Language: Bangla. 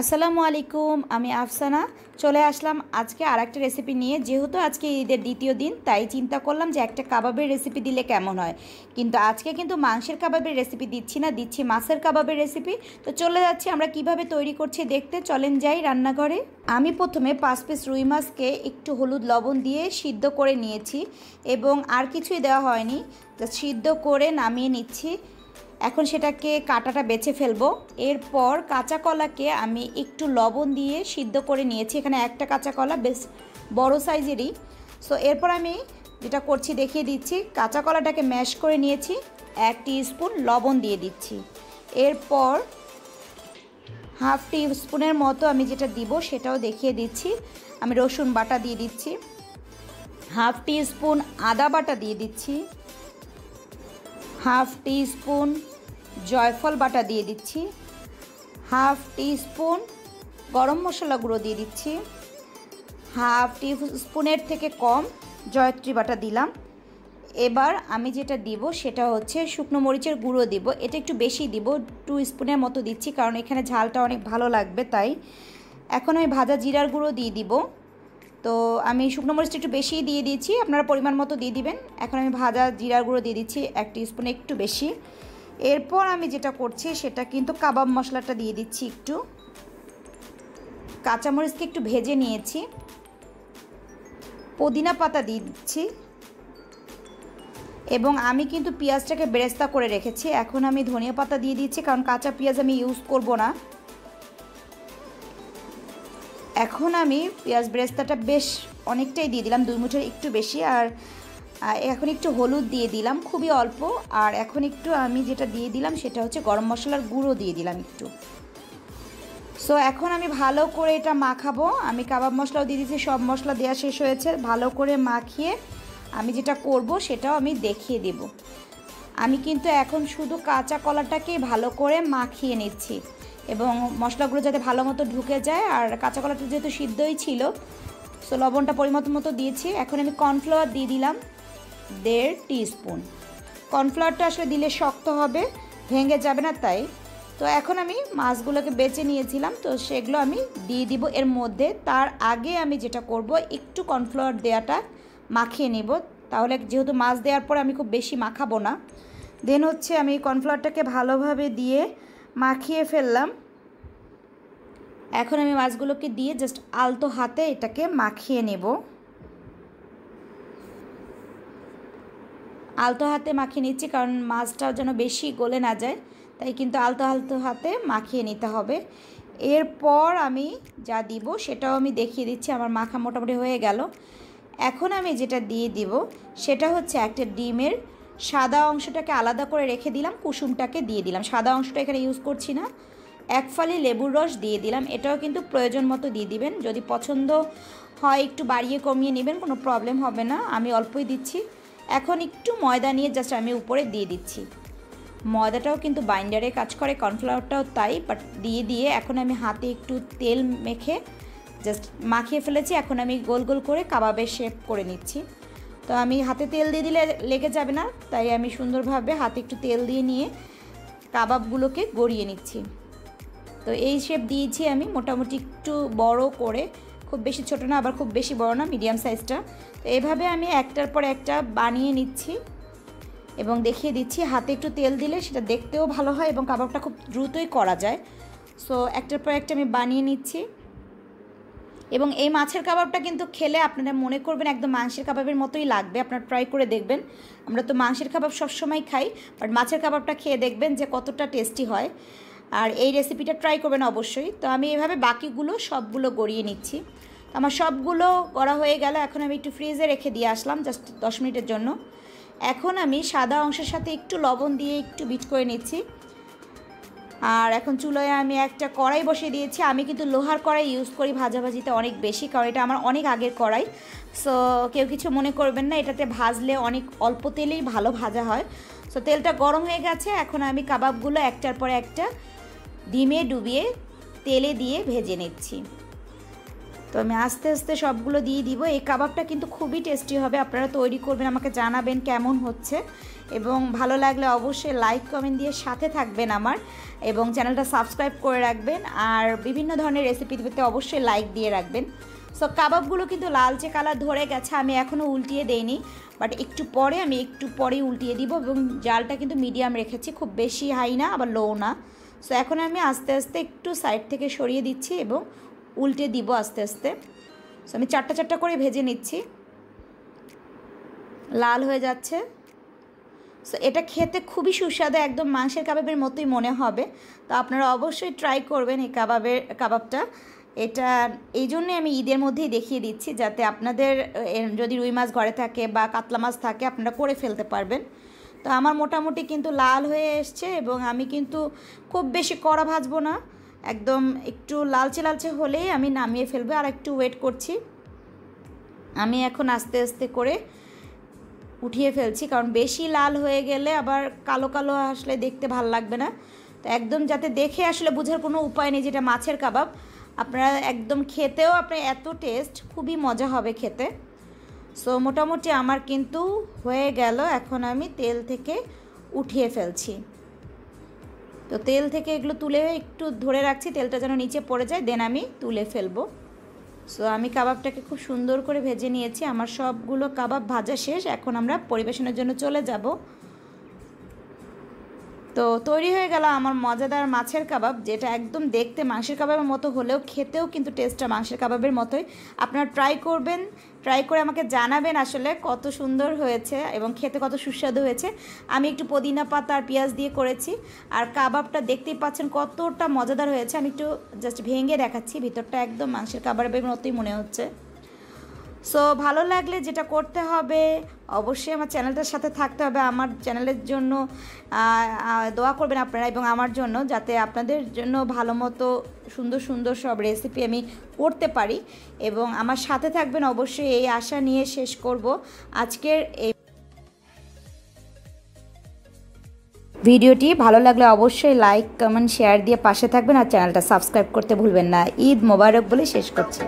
আসসালামু আলাইকুম, আমি আফসানা। চলে আসলাম আজকে আর একটা রেসিপি নিয়ে। যেহেতু আজকে ঈদের দ্বিতীয় দিন, তাই চিন্তা করলাম যে একটা কাবাবের রেসিপি দিলে কেমন হয়। কিন্তু আজকে কিন্তু মাংসের কাবাবের রেসিপি দিচ্ছি না, দিচ্ছি মাছের কাবাবের রেসিপি তো চলে যাচ্ছি আমরা কীভাবে তৈরি করছি দেখতে। চলেন যাই রান্নাঘরে। আমি প্রথমে পাঁচ পিস রুই মাছকে একটু হলুদ লবণ দিয়ে সিদ্ধ করে নিয়েছি এবং আর কিছুই দেওয়া হয়নি। সিদ্ধ করে নামিয়ে নিচ্ছি। এখন সেটাকে কাটাটা বেছে ফেলব। এরপর কাঁচা কলাকে আমি একটু লবণ দিয়ে সিদ্ধ করে নিয়েছি। এখানে একটা কাঁচা কলা, বেশ বড় সাইজেরই। সো এরপর আমি যেটা করছি, দেখিয়ে দিচ্ছি। কাঁচা কলাটাকে ম্যাশ করে নিয়েছি। এক স্পুন লবণ দিয়ে দিচ্ছি। এরপর হাফ টি স্পুনের মতো আমি যেটা দিব, সেটাও দেখিয়ে দিচ্ছি। আমি রসুন বাটা দিয়ে দিচ্ছি। হাফ টি স্পুন আদা বাটা দিয়ে দিচ্ছি। হাফ টি স্পুন জয়ফল বাটা দিয়ে দিচ্ছি। হাফ টি স্পুন গরম মশলা গুঁড়ো দিয়ে দিচ্ছি। হাফ টি স্পুনের থেকে কম জয়ত্রী বাটা দিলাম। এবার আমি যেটা দিব সেটা হচ্ছে শুকনো মরিচের গুঁড়ো দিব। এটা একটু বেশি দিব, টু স্পুনের মতো দিচ্ছি, কারণ এখানে ঝালটা অনেক ভালো লাগবে, তাই। এখন আমি ভাজা জিরার গুঁড়ো দিয়ে দিব। তো আমি শুকনো মরিচটা একটু বেশিই দিয়ে দিয়েছি। আপনারা পরিমাণ মতো দিয়ে দিবেন। এখন আমি ভাজা জিরার গুঁড়ো দিয়ে দিচ্ছি এক স্পুনে একটু বেশি। এরপর আমি যেটা করছি সেটা কিন্তু কাবাব মশলাটা দিয়ে দিচ্ছি একটু। কাঁচামরিচকে একটু ভেজে নিয়েছি। পুদিনা পাতা দিয়ে দিচ্ছি। এবং আমি কিন্তু পেঁয়াজটাকে বেরেস্তা করে রেখেছি। এখন আমি ধনিয়া পাতা দিয়ে দিচ্ছি, কারণ কাঁচা পেঁয়াজ আমি ইউজ করব না। এখন আমি পেঁয়াজ বেরেস্তাটা বেশ অনেকটাই দিয়ে দিলাম, দুই মুঠের একটু বেশি, আর এখন একটু হলুদ দিয়ে দিলাম, খুবই অল্প, আর এখন একটু আমি যেটা দিয়ে দিলাম সেটা হচ্ছে গরম মশলার গুঁড়ো দিয়ে দিলাম একটু। সো এখন আমি ভালো করে এটা মাখাবো, আমি কাবাব মশলাও দিয়ে দিয়েছি, সব মশলা দেওয়া শেষ হয়েছে, ভালো করে মাখিয়ে আমি যেটা করব সেটাও আমি দেখিয়ে দেব। আমি কিন্তু এখন শুধু কাঁচা কলাটাকেই ভালো করে মাখিয়ে নিচ্ছি। এবং মশলাগুলো যাতে ভালো মতো ঢুকে যায়, আর কাঁচা কলাটা যেহেতু সিদ্ধই ছিল সো লবণটা পরিমতো মতো দিয়েছি। এখন আমি কর্নফ্লাওয়ার দিয়ে দিলাম দেড় টিস্পুন। কর্নফ্লাওয়ারটা আসলে দিলে শক্ত হবে, ভেঙে যাবে না তাই। তো এখন আমি মাছগুলোকে বেছে নিয়েছিলাম, তো সেগুলো আমি দিয়ে দিব এর মধ্যে। তার আগে আমি যেটা করব, একটু কর্নফ্লাওয়ার দেওয়াটা মাখিয়ে নেব। তাহলে যেহেতু মাছ দেওয়ার পর আমি খুব বেশি মাখাবো না দেন হচ্ছে আমি কর্নফ্লাওয়ারটাকে ভালোভাবে দিয়ে মাখিয়ে ফেললাম। এখন আমি মাছগুলোকে দিয়ে জাস্ট আলতো হাতে এটাকে মাখিয়ে নেব। আলতো হাতে মাখিয়ে নিচ্ছি কারণ মাছটাও যেন বেশি গলে না যায়, তাই কিন্তু আলতো আলতো হাতে মাখিয়ে নিতে হবে। এরপর আমি যা দিব সেটাও আমি দেখিয়ে দিচ্ছি, আমার মাখা মোটামুটি হয়ে গেল। এখন আমি যেটা দিয়ে দিব সেটা হচ্ছে একটা ডিমের সাদা অংশটাকে আলাদা করে রেখে দিলাম, কুসুমটাকে দিয়ে দিলাম। সাদা অংশটা এখানে ইউজ করছি না। এক ফালি লেবুর রস দিয়ে দিলাম। এটাও কিন্তু প্রয়োজন মতো দিয়ে দিবেন। যদি পছন্দ হয় একটু বাড়িয়ে কমিয়ে নেবেন, কোনো প্রবলেম হবে না। আমি অল্পই দিচ্ছি। এখন একটু ময়দা নিয়ে জাস্ট আমি উপরে দিয়ে দিচ্ছি। ময়দাটাও কিন্তু বাইন্ডারে কাজ করে কর্নফ্লাওয়ারটাও তাই বাট দিয়ে দিয়ে এখন আমি হাতে একটু তেল মেখে জাস্ট মাখিয়ে ফেলেছি। এখন আমি গোল গোল করে কাবাবের শেপ করে নিচ্ছি। তো আমি হাতে তেল দিয়ে দিলে লেগে যাবে না, তাই আমি সুন্দরভাবে হাতে একটু তেল দিয়ে নিয়ে কাবাবগুলোকে গড়িয়ে নিচ্ছি। তো এই শেপ দিয়েছি আমি, মোটামুটি একটু বড় করে, খুব বেশি ছোট না, আবার খুব বেশি বড় না মিডিয়াম সাইজটা তো এভাবে আমি একটার পর একটা বানিয়ে নিচ্ছি এবং দেখিয়ে দিচ্ছি, হাতে একটু তেল দিলে সেটা দেখতেও ভালো হয় এবং কাবাবটা খুব দ্রুতই করা যায়। সো একটার পর একটা আমি বানিয়ে নিচ্ছি। এবং এই মাছের কাবাবটা কিন্তু খেলে আপনারা মনে করবেন একদম মাংসের কাবাবের মতোই লাগবে। আপনারা ট্রাই করে দেখবেন। আমরা তো মাংসের কাবাব সবসময় খাই বাট মাছের কাবাবটা খেয়ে দেখবেন যে কতটা টেস্টি হয়। আর এই রেসিপিটা ট্রাই করবেন অবশ্যই। তো আমি এভাবে বাকিগুলো সবগুলো গড়িয়ে নিচ্ছি। আমার সবগুলো করা হয়ে গেল। এখন আমি একটু ফ্রিজে রেখে দিয়ে আসলাম জাস্ট দশ মিনিটের জন্য। এখন আমি সাদা অংশের সাথে একটু লবণ দিয়ে একটু বিট করে নিচ্ছি। আর এখন চুলোয় আমি একটা কড়াই বসিয়ে দিয়েছি। আমি কিন্তু লোহার কড়াই ইউজ করি ভাজাভাজিতে অনেক বেশি, কারণ এটা আমার অনেক আগের কড়াই। সো কেউ কিছু মনে করবেন না, এটাতে ভাজলে অনেক অল্প তেলেই ভালো ভাজা হয়। সো তেলটা গরম হয়ে গেছে, এখন আমি কাবাবগুলো একটার পর একটা ডিমে ডুবিয়ে তেলে দিয়ে ভেজে নিচ্ছি। তো আমি আস্তে আস্তে সবগুলো দিয়ে দিব। এই কাবাবটা কিন্তু খুবই টেস্টি হবে, আপনারা তৈরি করবেন, আমাকে জানাবেন কেমন হচ্ছে। এবং ভালো লাগলে অবশ্যই লাইক, কমেন্ট দিয়ে সাথে থাকবেন আমার। এবং চ্যানেলটা সাবস্ক্রাইব করে রাখবেন, আর বিভিন্ন ধরনের রেসিপি অবশ্যই লাইক দিয়ে রাখবেন। সো কাবাবগুলো কিন্তু লালচে কালার ধরে গেছে, আমি এখনও উল্টিয়ে দেইনি। বাট একটু পরে আমি একটু পরেই উল্টিয়ে দিব, এবং জালটা কিন্তু মিডিয়াম রেখেছি, খুব বেশি হাই না, আবার লো না। সো এখন আমি আস্তে আস্তে একটু সাইড থেকে সরিয়ে দিচ্ছি, এবং উল্টে দিব আস্তে আস্তে। সো আমি চারটা চারটা করে ভেজে নিচ্ছি। লাল হয়ে যাচ্ছে। সো এটা খেতে খুবই সুস্বাদু, একদম মাংসের কাবাবের মতোই মনে হবে। তো আপনারা অবশ্যই ট্রাই করবেন এই কাবাবের, কাবাবটা। এটা এই জন্যে আমি ঈদের মধ্যেই দেখিয়ে দিচ্ছি, যাতে আপনাদের যদি রুই মাছ ঘরে থাকে বা কাতলা মাছ থাকে, আপনারা করে ফেলতে পারবেন। তো আমার মোটামুটি কিন্তু লাল হয়ে এসছে এবং আমি কিন্তু খুব বেশি কড়া ভাজবো না। একদম একটু লালচে লালচে হলেই আমি নামিয়ে ফেলব, আর একটু ওয়েট করছি। আমি এখন আস্তে আস্তে করে উঠিয়ে ফেলছি, কারণ বেশি লাল হয়ে গেলে আবার কালো কালো আসলে দেখতে ভালো লাগবে না। তো একদম যাতে দেখে আসলে বোঝার কোনো উপায় নেই, যেটা মাছের কাবাব। আপনারা একদম খেতেও আপনার এত টেস্ট খুবই মজা হবে খেতে। সো মোটামুটি আমার কিন্তু হয়ে গেল, এখন আমি তেল থেকে উঠিয়ে ফেলছি। তো তেল থেকে এগুলো তুলে একটু ধরে রাখছি, তেলটা যেন নিচে পড়ে যায় দেন আমি তুলে ফেলব। সো আমি কাবাবটাকে খুব সুন্দর করে ভেজে নিয়েছি, আমার সবগুলো কাবাব ভাজা শেষ, এখন আমরা পরিবেশনের জন্য চলে যাব। তো তৈরি হয়ে গেল আমার মজাদার মাছের কাবাব, যেটা একদম দেখতে মাংসের কাবাবের মতো হলেও খেতেও কিন্তু টেস্টটা মাংসের কাবাবের মতোই। আপনারা ট্রাই করবেন ট্রাই করে আমাকে জানাবেন আসলে কত সুন্দর হয়েছে এবং খেতে কত সুস্বাদু হয়েছে। আমি একটু পুদিনা পাতা আর পেঁয়াজ দিয়ে করেছি আর কাবাবটা দেখতেই পাচ্ছেন কতটা মজাদার হয়েছে। আমি একটু জাস্ট ভেঙে দেখাচ্ছি, ভিতরটা একদম মাংসের কাবাবের মতোই মনে হচ্ছে। সো ভালো লাগলে যেটা করতে হবে, অবশ্যই আমার চ্যানেলটার সাথে থাকতে হবে। আমার চ্যানেলের জন্য দোয়া করবেন আপনারা এবং আমার জন্য যাতে আপনাদের জন্য ভালো মতো সুন্দর সুন্দর সব রেসিপি আমি করতে পারি এবং আমার সাথে থাকবেন অবশ্যই এই আশা নিয়ে শেষ করব। আজকের এই ভিডিওটি ভালো লাগলে অবশ্যই লাইক কমেন্ট শেয়ার দিয়ে পাশে থাকবেন আর চ্যানেলটা সাবস্ক্রাইব করতে ভুলবেন না। ঈদ মোবারক বলে শেষ করছি।